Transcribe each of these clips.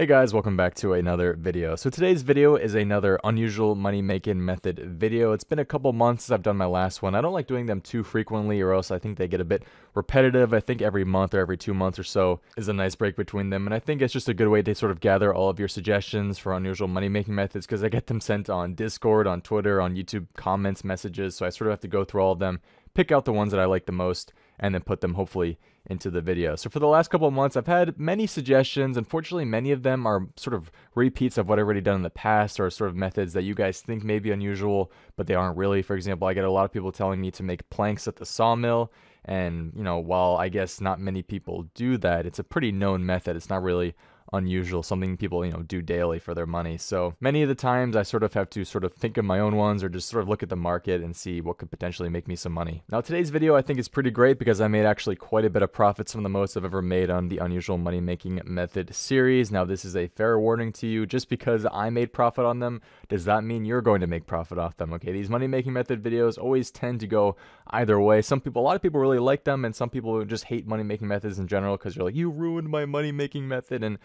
Hey guys, welcome back to another video. So today's video is another unusual money making method video. It's been a couple months since I've done my last one. I don't like doing them too frequently or else I think they get a bit repetitive. I think every month or every two months or so is a nice break between them. And I think it's just a good way to sort of gather all of your suggestions for unusual money making methods because I get them sent on Discord, on Twitter, on YouTube comments, messages. So I sort of have to go through all of them, pick out the ones that I like the most, and then put them hopefully into the video. So for the last couple of months, I've had many suggestions. Unfortunately, many of them are sort of repeats of what I've already done in the past or sort of methods that you guys think may be unusual, but they aren't really. For example, I get a lot of people telling me to make planks at the sawmill. And, you know, while I guess not many people do that, it's a pretty known method. It's not really unusual, something people, you know, do daily for their money. So many of the times I sort of have to sort of think of my own ones or just sort of look at the market and see what could potentially make me some money. Now today's video I think is pretty great because I made actually quite a bit of profit, some of the most I've ever made on the unusual money making method series. Now this is a fair warning to you, just because I made profit on them does that mean you're going to make profit off them. Okay, these money making method videos always tend to go either way. Some people, a lot of people really like them, and some people just hate money making methods in general because you're like, you ruined my money making method. And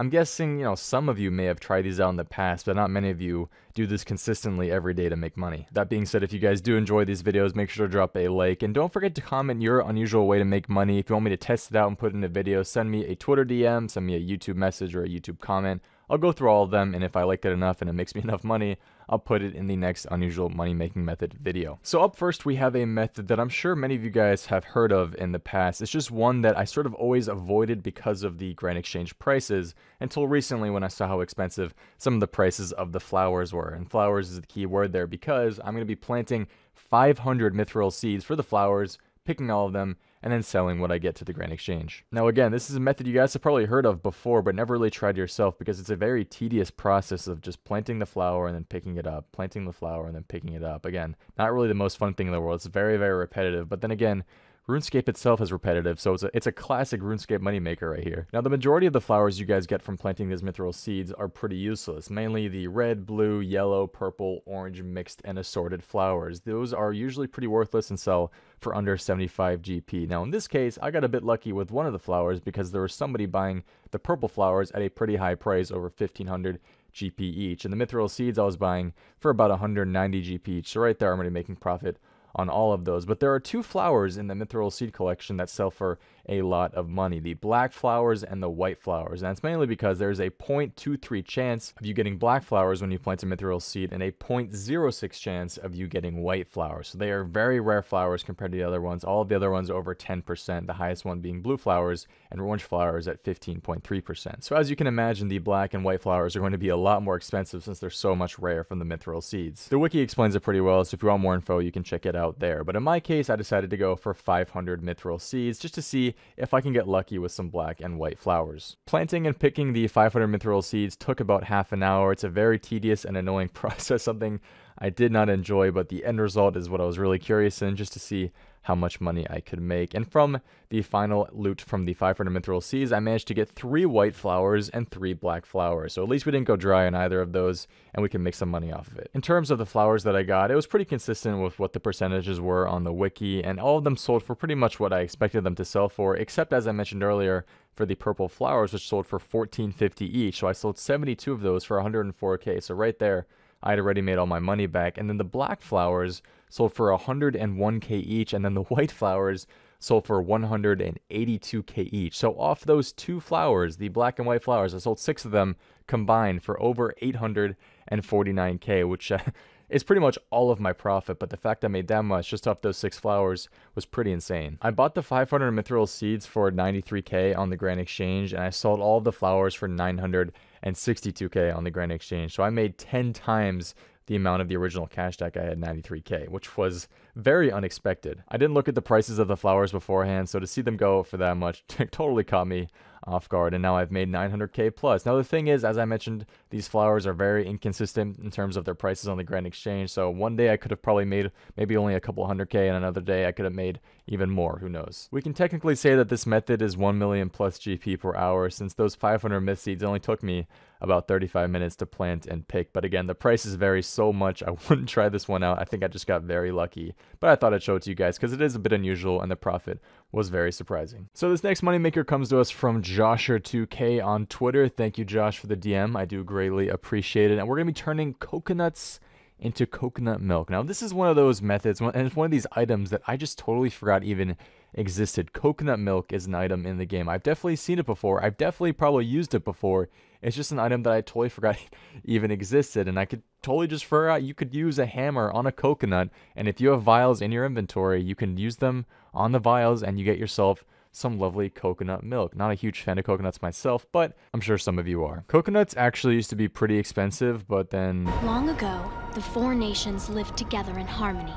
I'm guessing, you know, some of you may have tried these out in the past, but not many of you do this consistently every day to make money. That being said, if you guys do enjoy these videos, make sure to drop a like and don't forget to comment your unusual way to make money. If you want me to test it out and put it in a video, send me a Twitter DM, send me a YouTube message or a YouTube comment. I'll go through all of them, and if I like it enough and it makes me enough money, I'll put it in the next unusual money making method video. So up first, we have a method that I'm sure many of you guys have heard of in the past. It's just one that I sort of always avoided because of the Grand Exchange prices until recently when I saw how expensive some of the prices of the flowers were. And flowers is the key word there because I'm going to be planting 500 mithril seeds for the flowers, picking all of them, and then selling what I get to the Grand Exchange. Now again, this is a method you guys have probably heard of before, but never really tried yourself because it's a very tedious process of just planting the flower and then picking it up, planting the flower and then picking it up. Again, not really the most fun thing in the world. It's very, very repetitive, but then again, RuneScape itself is repetitive, so it's a, it's a classic RuneScape moneymaker right here. Now, the majority of the flowers you guys get from planting these mithril seeds are pretty useless, mainly the red, blue, yellow, purple, orange mixed and assorted flowers. Those are usually pretty worthless and sell for under 75 GP. Now, in this case, I got a bit lucky with one of the flowers because there was somebody buying the purple flowers at a pretty high price, over 1500 GP each. And the mithril seeds I was buying for about 190 GP each. So right there, I'm already making profit on all of those. But there are two flowers in the Mithril seed collection that sell for a lot of money the black flowers and the white flowers. And that's mainly because there's a 0.23 chance of you getting black flowers when you plant a Mithril seed and a 0.06 chance of you getting white flowers. So they are very rare flowers compared to the other ones. All of the other ones over 10%, the highest one being blue flowers and orange flowers at 15.3%. So as you can imagine, the black and white flowers are going to be a lot more expensive since they're so much rare from the Mithril seeds. The wiki explains it pretty well, so if you want more info, you can check it out there. But in my case, I decided to go for 500 Mithril seeds just to see if I can get lucky with some black and white flowers. Planting and picking the 500 mithril seeds took about half an hour. It's a very tedious and annoying process, something I did not enjoy, but the end result is what I was really curious in just to see how much money I could make. And from the final loot from the 500 mithril seeds, I managed to get three white flowers and three black flowers. So at least we didn't go dry on either of those, and we can make some money off of it. In terms of the flowers that I got, it was pretty consistent with what the percentages were on the wiki, and all of them sold for pretty much what I expected them to sell for, except as I mentioned earlier, for the purple flowers, which sold for 14.50 each. So I sold 72 of those for 104k. So right there, I had already made all my money back. And then the black flowers sold for 101k each, and then the white flowers sold for 182k each. So off those two flowers, the black and white flowers, I sold six of them combined for over 849k, which uh, is pretty much all of my profit, but the fact I made that much just off those six flowers was pretty insane. I bought the 500 mithril seeds for 93k on the Grand Exchange, and I sold all the flowers for 962k on the Grand Exchange. So I made 10 times the amount of the original cash deck I had 93k, which was very unexpected. I didn't look at the prices of the flowers beforehand, so to see them go for that much totally caught me off guard and now I've made 900k plus. Now the thing is, as I mentioned, these flowers are very inconsistent in terms of their prices on the Grand Exchange. So one day I could have probably made maybe only a couple hundred k and another day I could have made even more, who knows. We can technically say that this method is 1 million plus GP per hour since those 500 myth seeds only took me about 35 minutes to plant and pick. But again, the prices vary so much. I wouldn't try this one out. I think I just got very lucky. But I thought I'd show it to you guys because it is a bit unusual and the profit was very surprising. So this next moneymaker comes to us from Josher2K on Twitter. Thank you, Josh, for the DM. I do greatly appreciate it. And we're going to be turning coconuts into coconut milk. Now, this is one of those methods, and it's one of these items that I just totally forgot even existed. Coconut milk is an item in the game. I've definitely seen it before. I've definitely probably used it before. It's just an item that I totally forgot even existed, and I could totally just figure out you could use a hammer on a coconut, and if you have vials in your inventory, you can use them on the vials, and you get yourself some lovely coconut milk. Not a huge fan of coconuts myself, but I'm sure some of you are. Coconuts actually used to be pretty expensive, but then... Long ago, the four nations lived together in harmony.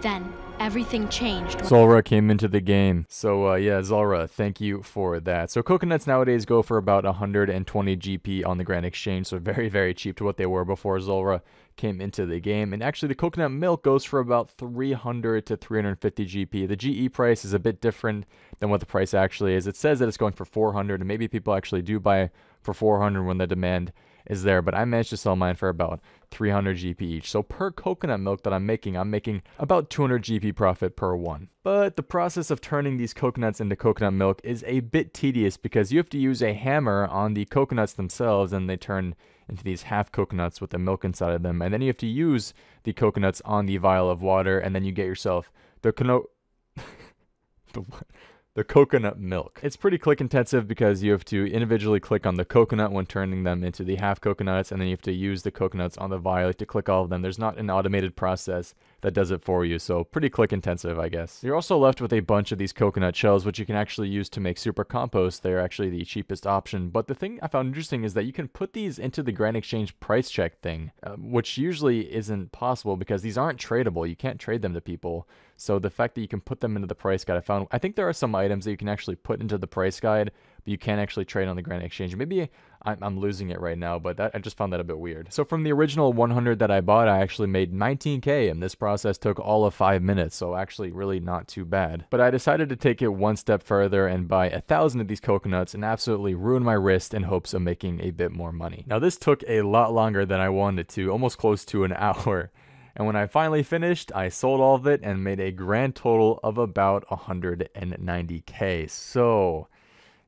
Then, everything changed. Zulrah came into the game. So uh, yeah, Zulrah, thank you for that. So coconuts nowadays go for about 120 GP on the Grand Exchange, so very, very cheap to what they were before Zulrah came into the game. And actually, the coconut milk goes for about 300 to 350 GP. The GE price is a bit different than what the price actually is. It says that it's going for 400, and maybe people actually do buy for 400 when the demand is there, but I managed to sell mine for about 300 GP each. So per coconut milk that I'm making, I'm making about 200 GP profit per one. But the process of turning these coconuts into coconut milk is a bit tedious because you have to use a hammer on the coconuts themselves and they turn into these half coconuts with the milk inside of them. And then you have to use the coconuts on the vial of water and then you get yourself the cono- the what? The coconut milk. It's pretty click intensive because you have to individually click on the coconut when turning them into the half coconuts, and then you have to use the coconuts on the vial to click all of them. There's not an automated process that does it for you, so pretty click intensive, I guess. You're also left with a bunch of these coconut shells, which you can actually use to make super compost. They're actually the cheapest option, but the thing I found interesting is that you can put these into the Grand Exchange price check thing, uh, which usually isn't possible because these aren't tradable. You can't trade them to people. So the fact that you can put them into the price guide, I found, I think there are some items that you can actually put into the price guide, but you can't actually trade on the Grand Exchange. Maybe I'm, I'm losing it right now, but that, I just found that a bit weird. So from the original 100 that I bought, I actually made 19K, and this process took all of five minutes, so actually really not too bad. But I decided to take it one step further and buy a thousand of these coconuts and absolutely ruin my wrist in hopes of making a bit more money. Now this took a lot longer than I wanted to, almost close to an hour. And when I finally finished, I sold all of it and made a grand total of about 190k. So,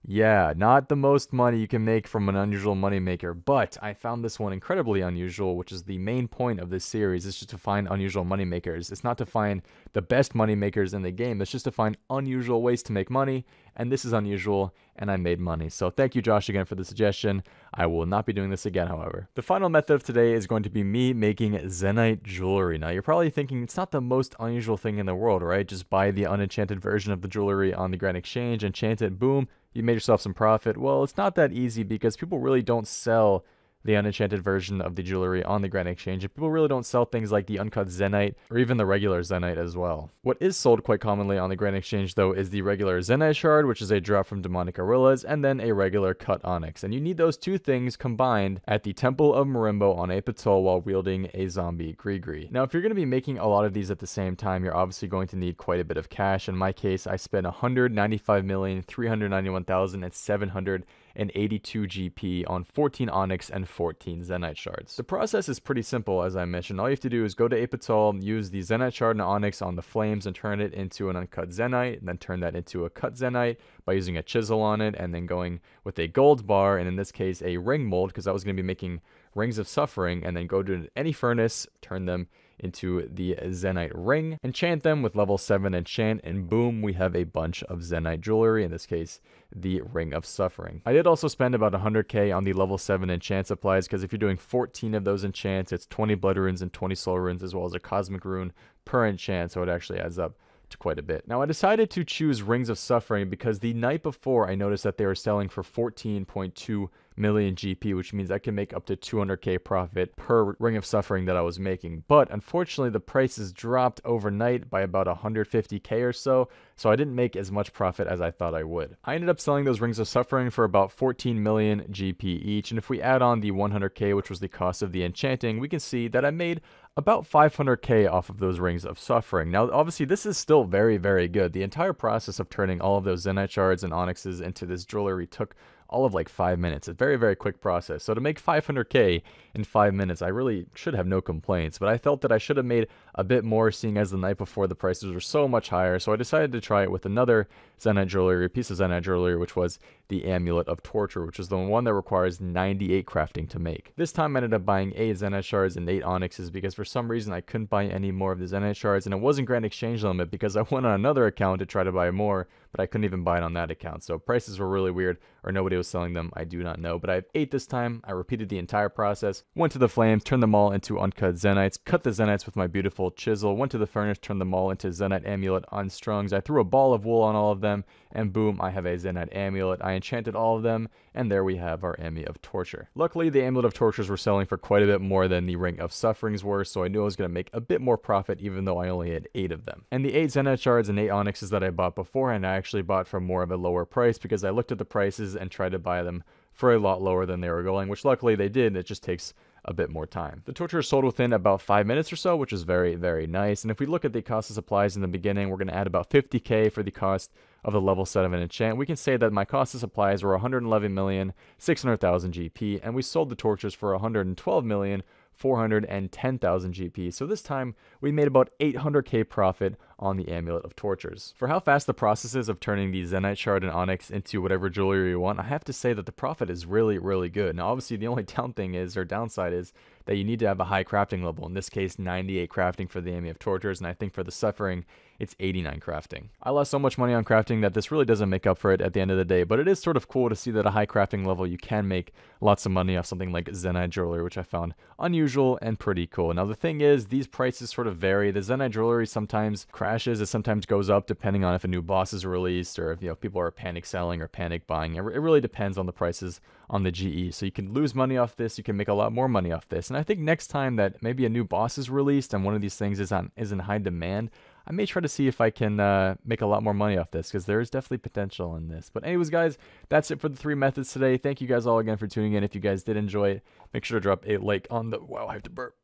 yeah, not the most money you can make from an unusual moneymaker, but I found this one incredibly unusual, which is the main point of this series, is just to find unusual moneymakers. It's not to find the best moneymakers in the game, it's just to find unusual ways to make money, and this is unusual, and I made money. So thank you, Josh, again for the suggestion. I will not be doing this again, however. The final method of today is going to be me making Zenyte jewelry. Now, you're probably thinking it's not the most unusual thing in the world, right? Just buy the unenchanted version of the jewelry on the Grand Exchange, enchant it, boom, you made yourself some profit. Well, it's not that easy because people really don't sell the unenchanted version of the jewelry on the Grand Exchange, and people really don't sell things like the uncut Zenyte or even the regular Zenyte as well. What is sold quite commonly on the Grand Exchange, though, is the regular Zenyte shard, which is a drop from demonic gorillas, and then a regular cut onyx. And you need those two things combined at the Temple of Marimbo on Ape Atoll while wielding a zombie Gree. Now, if you're going to be making a lot of these at the same time, you're obviously going to need quite a bit of cash. In my case, I spent 195,391,700 and 82 GP on 14 Onyx and 14 Zenyte shards. The process is pretty simple as I mentioned. All you have to do is go to Ape Atoll, use the Zenyte shard and Onyx on the flames and turn it into an uncut Zenyte, and then turn that into a cut Zenyte by using a chisel on it and then going with a gold bar and in this case a ring mold because I was going to be making rings of suffering and then go to any furnace, turn them into the Zenyte ring, enchant them with level 7 enchant, and boom, we have a bunch of Zenyte jewelry, in this case, the Ring of Suffering. I did also spend about 100k on the level 7 enchant supplies, because if you're doing 14 of those enchants, it's 20 blood runes and 20 soul runes, as well as a cosmic rune per enchant, so it actually adds up to quite a bit. Now, I decided to choose Rings of Suffering because the night before I noticed that they were selling for 14.2 million GP, which means I can make up to 200k profit per Ring of Suffering that I was making. But unfortunately, the prices dropped overnight by about 150k or so, so I didn't make as much profit as I thought I would. I ended up selling those Rings of Suffering for about 14 million GP each, and if we add on the 100k, which was the cost of the enchanting, we can see that I made about 500k off of those Rings of Suffering. Now, obviously, this is still very, very good. The entire process of turning all of those Zenyte shards and onyxes into this jewelry took all of like five minutes. A very, very quick process. So to make 500K in five minutes, I really should have no complaints, but I felt that I should have made a bit more seeing as the night before the prices were so much higher. So I decided to try it with another Zenyte jewelry, piece of Zenyte jewelry, which was the Amulet of Torture, which is the one that requires 98 crafting to make. This time I ended up buying 8 Zenyte shards and 8 onyxes because for some reason I couldn't buy any more of the Zenyte shards and it wasn't Grand Exchange Limit because I went on another account to try to buy more, but I couldn't even buy it on that account. So prices were really weird or nobody was selling them. I do not know, but I have 8 this time. I repeated the entire process, went to the flames, turned them all into uncut Zenytes, cut the Zenytes with my beautiful chisel, went to the furnace, turned them all into Zenyte Amulet unstrungs. I threw a ball of wool on all of them and boom, I have a Zenyte Amulet. I enchanted all of them, and there we have our Amulet of Torture. Luckily, the Amulet of Tortures were selling for quite a bit more than the Ring of Sufferings were, so I knew I was going to make a bit more profit even though I only had 8 of them. And the 8 Zenyte shards and 8 onyxes that I bought beforehand, I actually bought for more of a lower price because I looked at the prices and tried to buy them for a lot lower than they were going, which luckily they did. It just takes a bit more time. The torture is sold within about 5 minutes or so, which is very, very nice. And if we look at the cost of supplies in the beginning, we're going to add about 50k for the cost of the level 7 enchant. We can say that my cost of supplies were 111 million 600,000 GP, and we sold the torches for 112 million 410,000 GP. So this time we made about 800k profit on the Amulet of Tortures. For how fast the process is of turning the Zenyte Shard and Onyx into whatever jewelry you want, I have to say that the profit is really, really good. Now obviously the only down thing is, or downside is, that you need to have a high crafting level. In this case, 98 crafting for the Amulet of Tortures, and I think for the Suffering, it's 89 crafting. I lost so much money on crafting that this really doesn't make up for it at the end of the day, but it is sort of cool to see that a high crafting level you can make lots of money off something like Zenyte jewelry, which I found unusual and pretty cool. Now the thing is, these prices sort of vary. The Zenyte jewelry sometimes crashes, it sometimes goes up depending on if a new boss is released or if you know people are panic selling or panic buying. It, it really depends on the prices on the GE. So you can lose money off this, you can make a lot more money off this. And I think next time that maybe a new boss is released and one of these things is on is in high demand, I may try to see if I can uh, make a lot more money off this because there is definitely potential in this. But anyways, guys, that's it for the three methods today. Thank you guys all again for tuning in. If you guys did enjoy it, make sure to drop a like on the wow, I have to burp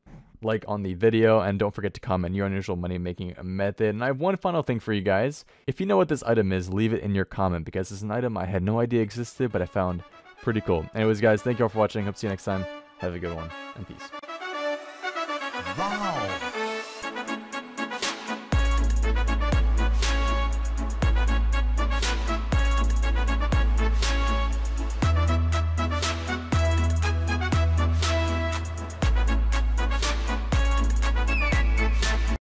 like on the video and don't forget to comment your unusual money making method and i have one final thing for you guys if you know what this item is leave it in your comment because it's an item i had no idea existed but i found pretty cool anyways guys thank you all for watching hope to see you next time have a good one and peace Wow.